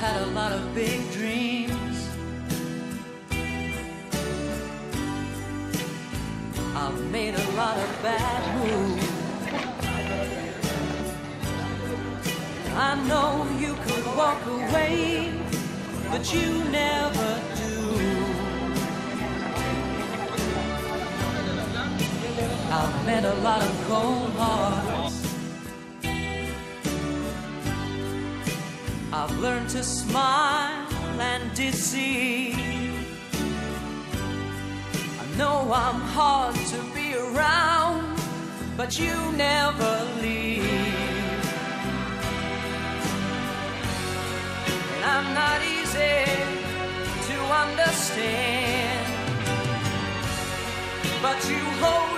lot of big dreams. I've made a lot of bad moves. I know you could walk away, but you never do. I've met a lot of cold hearts. I've learned to smile and deceive. I know I'm hard to be around, but you never leave. And I'm not easy to understand, but you hold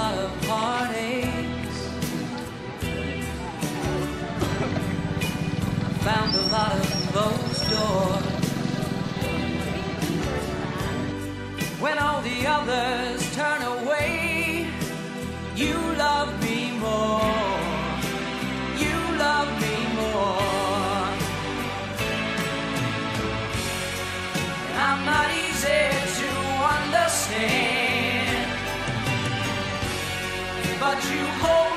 lot of heartaches. found a lot of closed doors. When all the others turn away, you love me more. But you hold.